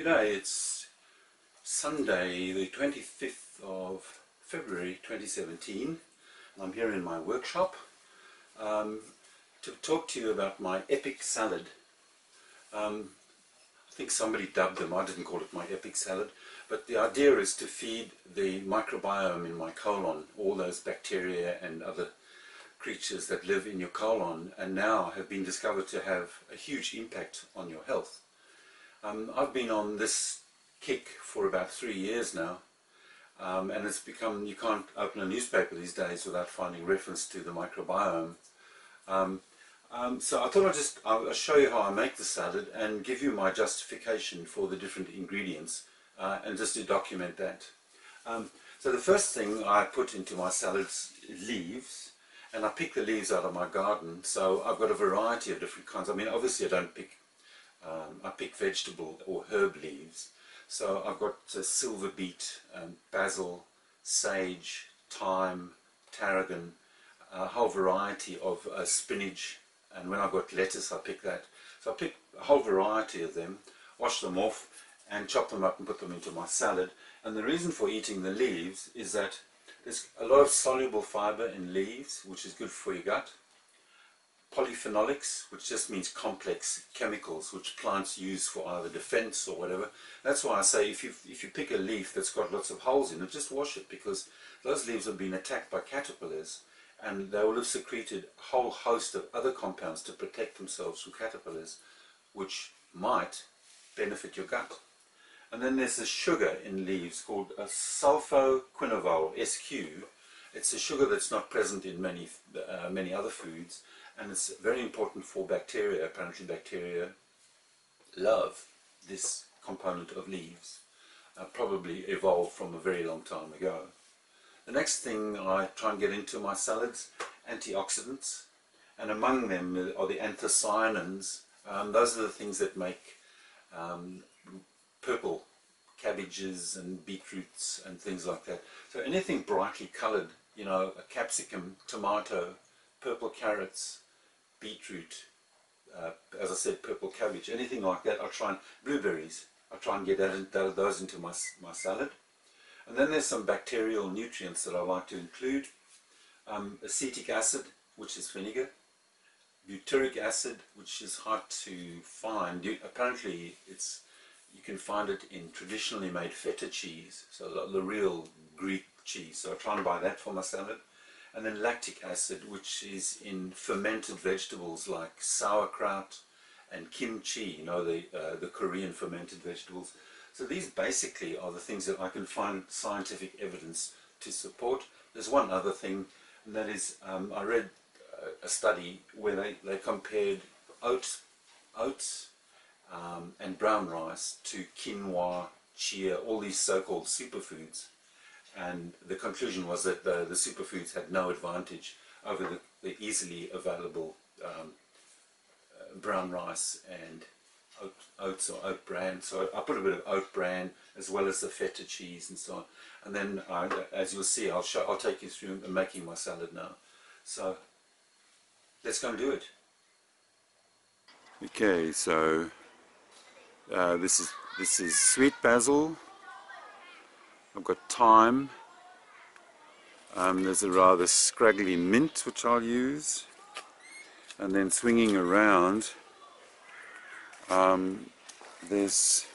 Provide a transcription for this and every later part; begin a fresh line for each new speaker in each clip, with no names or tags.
G'day, it's Sunday the 25th of February 2017 I'm here in my workshop um, to talk to you about my epic salad. Um, I think somebody dubbed them, I didn't call it my epic salad, but the idea is to feed the microbiome in my colon, all those bacteria and other creatures that live in your colon and now have been discovered to have a huge impact on your health. Um, I've been on this kick for about three years now, um, and it's become, you can't open a newspaper these days without finding reference to the microbiome. Um, um so I thought I'd just I'll show you how I make the salad and give you my justification for the different ingredients uh, and just to document that. Um, so the first thing I put into my salads leaves and I pick the leaves out of my garden so I've got a variety of different kinds. I mean obviously I don't pick um, I pick vegetable or herb leaves. So I've got uh, silver beet, um, basil, sage, thyme, tarragon, a whole variety of uh, spinach, and when I've got lettuce I pick that. So I pick a whole variety of them, wash them off, and chop them up and put them into my salad. And the reason for eating the leaves is that there's a lot of soluble fiber in leaves, which is good for your gut polyphenolics, which just means complex chemicals which plants use for either defense or whatever. That's why I say if you, if you pick a leaf that's got lots of holes in it, just wash it because those leaves have been attacked by caterpillars and they will have secreted a whole host of other compounds to protect themselves from caterpillars which might benefit your gut. And then there's a sugar in leaves called a sulfoquinol, SQ. It's a sugar that's not present in many, uh, many other foods and it's very important for bacteria. Apparently bacteria love this component of leaves, uh, probably evolved from a very long time ago. The next thing I try and get into my salads, antioxidants, and among them are the anthocyanins. Um, those are the things that make um, purple cabbages and beetroots and things like that. So anything brightly coloured, you know, a capsicum, tomato, purple carrots, beetroot, uh, as I said, purple cabbage, anything like that, I try and, blueberries, I try and get that, those into my, my salad. And then there's some bacterial nutrients that I like to include. Um, acetic acid, which is vinegar. Butyric acid, which is hard to find. You, apparently, it's you can find it in traditionally made feta cheese, so the, the real Greek cheese. So I try and buy that for my salad and then lactic acid which is in fermented vegetables like sauerkraut and kimchi, you know, the, uh, the Korean fermented vegetables. So these basically are the things that I can find scientific evidence to support. There's one other thing, and that is um, I read a study where they, they compared oats, oats um, and brown rice to quinoa, chia, all these so-called superfoods and the conclusion was that the, the superfoods had no advantage over the, the easily available um, uh, brown rice and oat, oats or oat bran. So I put a bit of oat bran as well as the feta cheese and so on. And then, I, as you'll see, I'll show, I'll take you through making my salad now. So let's go and do it. Okay, so uh, this is this is sweet basil I've got thyme. Um, there's a rather scraggly mint which I'll use. And then swinging around, um, there's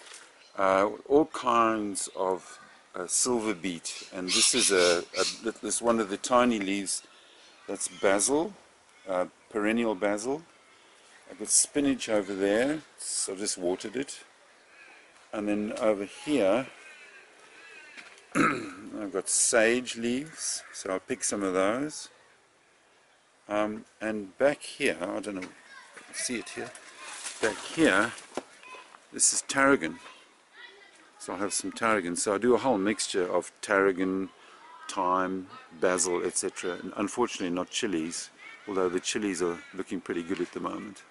uh, all kinds of uh, silver beet. And this is a, a, this one of the tiny leaves that's basil, uh, perennial basil. I've got spinach over there, so I just watered it. And then over here, I've got sage leaves, so I'll pick some of those. Um, and back here, I don't know, see it here, back here, this is tarragon. So I'll have some tarragon. So I do a whole mixture of tarragon, thyme, basil, etc. Unfortunately not chilies, although the chilies are looking pretty good at the moment.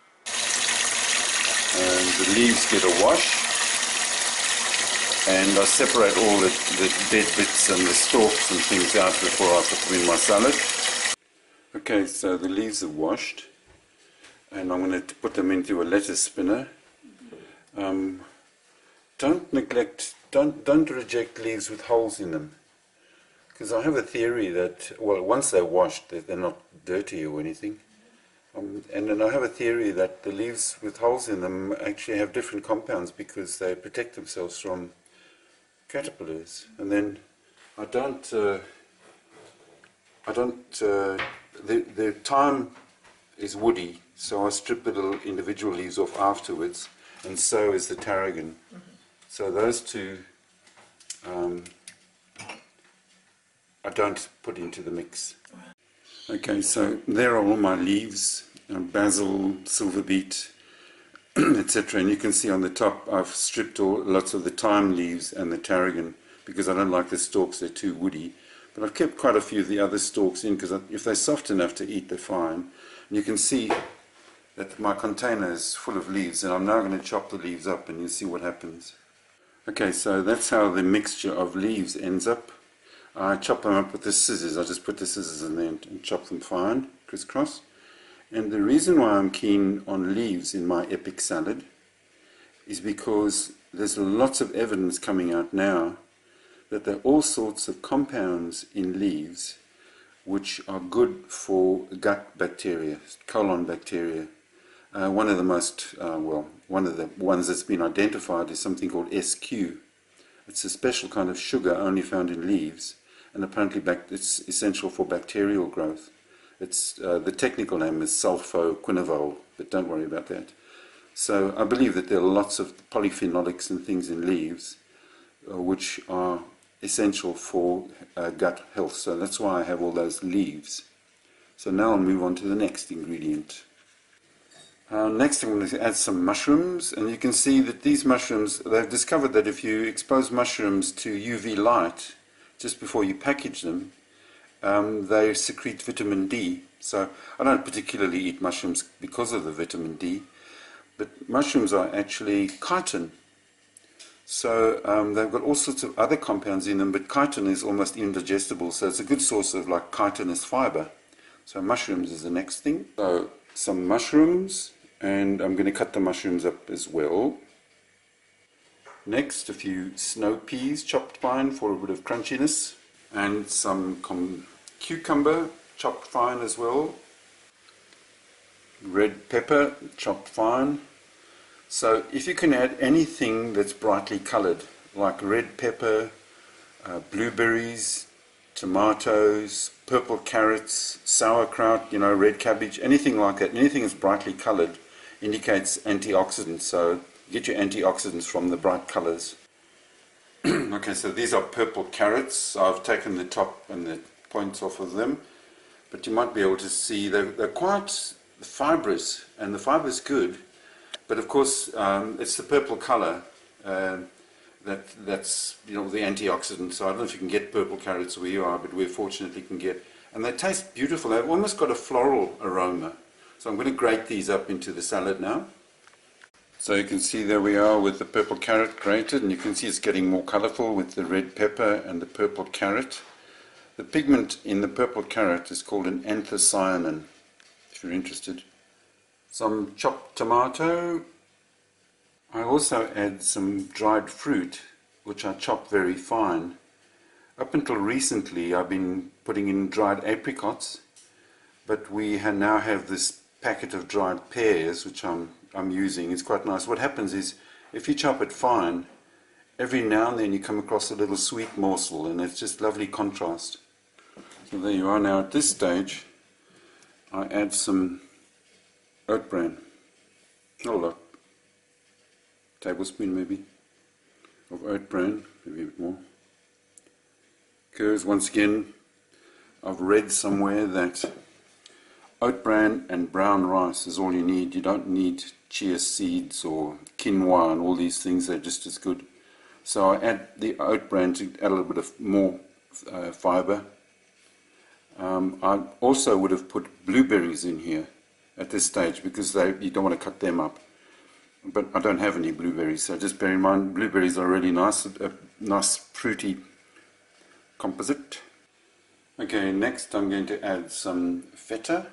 And the leaves get a wash and I separate all the, the dead bits and the stalks and things out before I put them in my salad. Okay, so the leaves are washed and I'm going to put them into a lettuce spinner. Um, don't neglect, don't, don't reject leaves with holes in them. Because I have a theory that, well, once they're washed, they're, not dirty or anything. Um, and then I have a theory that the leaves with holes in them actually have different compounds because they protect themselves from caterpillars. And then I don't, uh, I don't, uh, the, the thyme is woody, so I strip the little individual leaves off afterwards, and so is the tarragon. Mm -hmm. So those two um, I don't put into the mix. Okay, so there are all my leaves, you basil, silver beet, etc. And you can see on the top I've stripped all, lots of the thyme leaves and the tarragon because I don't like the stalks, they're too woody. But I've kept quite a few of the other stalks in because if they're soft enough to eat, they're fine. And you can see that my container is full of leaves and I'm now going to chop the leaves up and you'll see what happens. Okay, so that's how the mixture of leaves ends up. I chop them up with the scissors. I just put the scissors in there and, chop them fine, crisscross. And the reason why I'm keen on leaves in my epic salad is because there's lots of evidence coming out now that there are all sorts of compounds in leaves which are good for gut bacteria, colon bacteria. Uh, one of the most, uh, well, one of the ones that's been identified is something called SQ. It's a special kind of sugar only found in leaves and apparently it's essential for bacterial growth. It's, uh, the technical name is sulfoquinol, but don't worry about that. So I believe that there are lots of polyphenolics and things in leaves uh, which are essential for uh, gut health. So that's why I have all those leaves. So now I'll move on to the next ingredient. Uh, next I'm going to add some mushrooms and you can see that these mushrooms, they've discovered that if you expose mushrooms to UV light just before you package them, um, they secrete vitamin D. So I don't particularly eat mushrooms because of the vitamin D, but mushrooms are actually chitin. So um, they've got all sorts of other compounds in them, but chitin is almost indigestible, so it's a good source of like chitinous fiber. So mushrooms is the next thing. So some mushrooms, and I'm going to cut the mushrooms up as well. Next, a few snow peas chopped fine for a bit of crunchiness, and some cucumber chopped fine as well. Red pepper chopped fine. So if you can add anything that's brightly colored, like red pepper, uh, blueberries, tomatoes, purple carrots, sauerkraut, you know, red cabbage, anything like that, anything that's brightly colored indicates antioxidants. So get your antioxidants from the bright colors. okay, so these are purple carrots. I've taken the top and the points off of them, but you might be able to see they're, they're quite fibrous, and the fiber is good, but of course um, it's the purple color uh, that that's you know the antioxidant. So I don't know if you can get purple carrots where you are, but we fortunately can get, and they taste beautiful. They've almost got a floral aroma. So I'm going to grate these up into the salad now. So you can see there we are with the purple carrot grated and you can see it's getting more colorful with the red pepper and the purple carrot. The pigment in the purple carrot is called an anthocyanin if you're interested. Some chopped tomato. I also add some dried fruit which I chop very fine. Up until recently I've been putting in dried apricots but we now have this packet of dried pears which I'm I'm using It's quite nice. What happens is, if you chop it fine, every now and then you come across a little sweet morsel and it's just lovely contrast. So there you are now at this stage I add some oat bran, not a lot, tablespoon maybe of oat bran, maybe a bit more. Because once again I've read somewhere that oat bran and brown rice is all you need. You don't need chia seeds or quinoa and all these things, they're just as good. So I add the oat bran to add a little bit of more uh, fiber. Um, I also would have put blueberries in here at this stage because they, you don't want to cut them up. But I don't have any blueberries, so just bear in mind blueberries are really nice, a nice fruity composite. Okay, next I'm going to add some feta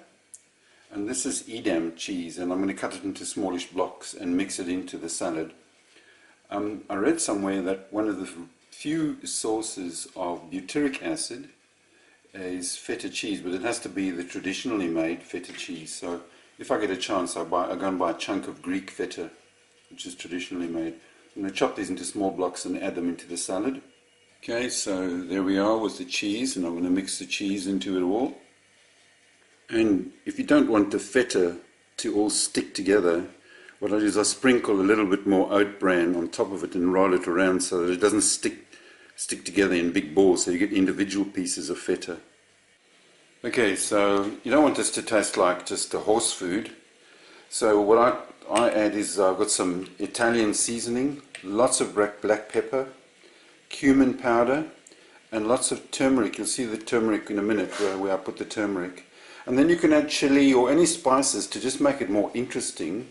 and this is Edam cheese and I'm going to cut it into smallish blocks and mix it into the salad. Um, I read somewhere that one of the few sources of butyric acid is feta cheese, but it has to be the traditionally made feta cheese. So if I get a chance, I, buy, I go and buy a chunk of Greek feta, which is traditionally made. I'm going to chop these into small blocks and add them into the salad. Okay, so there we are with the cheese, and I'm going to mix the cheese into it all. And if you don't want the feta to all stick together, what I do is I sprinkle a little bit more oat bran on top of it and roll it around so that it doesn't stick stick together in big balls so you get individual pieces of feta. Okay, so you don't want this to taste like just a horse food. So what I, I add is I've got some Italian seasoning, lots of black, black pepper, cumin powder, and lots of turmeric. You'll see the turmeric in a minute where, where I put the turmeric. And then you can add chili or any spices to just make it more interesting.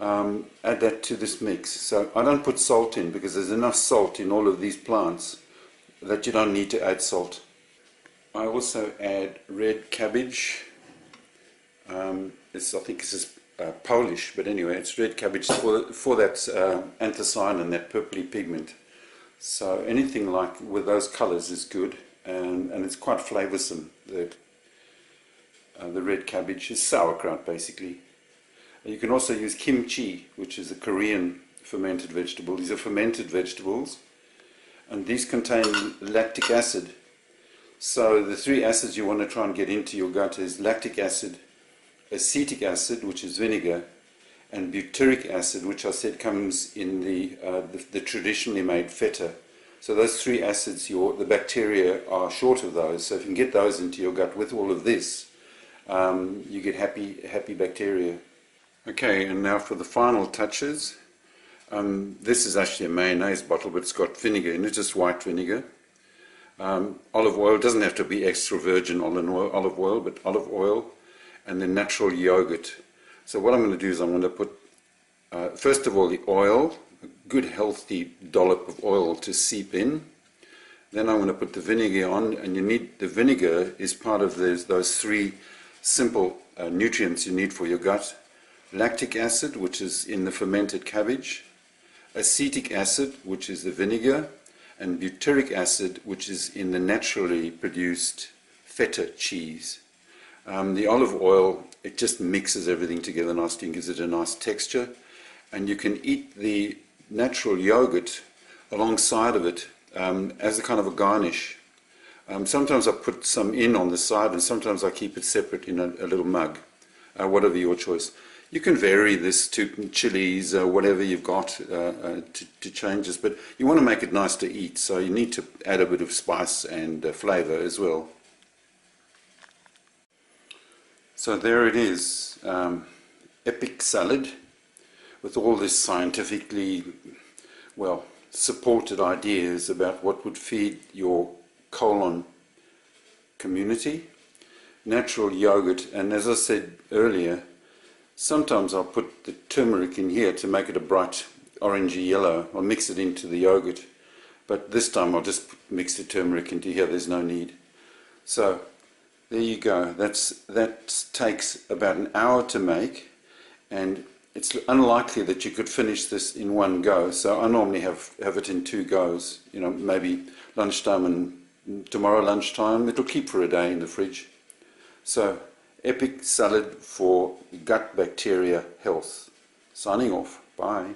Um, add that to this mix. So I don't put salt in because there's enough salt in all of these plants that you don't need to add salt. I also add red cabbage. Um, it's, I think it's uh, Polish, but anyway, it's red cabbage for, for that uh, anthocyanin, that purpley pigment. So anything like with those colors is good, and, and it's quite flavoursome. The, uh, the red cabbage is sauerkraut, basically. You can also use kimchi, which is a Korean fermented vegetable. These are fermented vegetables, and these contain lactic acid. So the three acids you want to try and get into your gut is lactic acid, acetic acid, which is vinegar, and butyric acid, which I said comes in the, uh, the, the, traditionally made feta. So those three acids, your, the bacteria are short of those. So if you can get those into your gut with all of this, um, you get happy, happy bacteria. Okay, and now for the final touches. Um, this is actually a mayonnaise bottle, but it's got vinegar in it, just white vinegar. Um, olive oil doesn't have to be extra virgin olive oil, but olive oil, and then natural yogurt. So what I'm going to do is I'm going to put, uh, first of all, the oil, a good healthy dollop of oil to seep in. Then I'm going to put the vinegar on, and you need the vinegar is part of those, those three simple uh, nutrients you need for your gut lactic acid, which is in the fermented cabbage, acetic acid, which is the vinegar, and butyric acid, which is in the naturally produced feta cheese. Um, the olive oil, it just mixes everything together nicely and gives it a nice texture. And you can eat the natural yogurt alongside of it um, as a kind of a garnish. Um, sometimes I put some in on the side and sometimes I keep it separate in a, a little mug, uh, whatever your choice. You can vary this to chilies or whatever you've got uh, uh, to, to this, but you want to make it nice to eat, so you need to add a bit of spice and uh, flavour as well. So there it is, um, epic salad with all this scientifically, well, supported ideas about what would feed your colon community. Natural yogurt, and as I said earlier, Sometimes I'll put the turmeric in here to make it a bright orangey yellow. I'll mix it into the yogurt. But this time I'll just mix the turmeric into here. There's no need. So there you go. That's, that takes about an hour to make. And it's unlikely that you could finish this in one go. So I normally have, have it in two goes. You know, maybe lunchtime and tomorrow lunchtime. It'll keep for a day in the fridge. So epic salad for gut bacteria health. Signing off. Bye.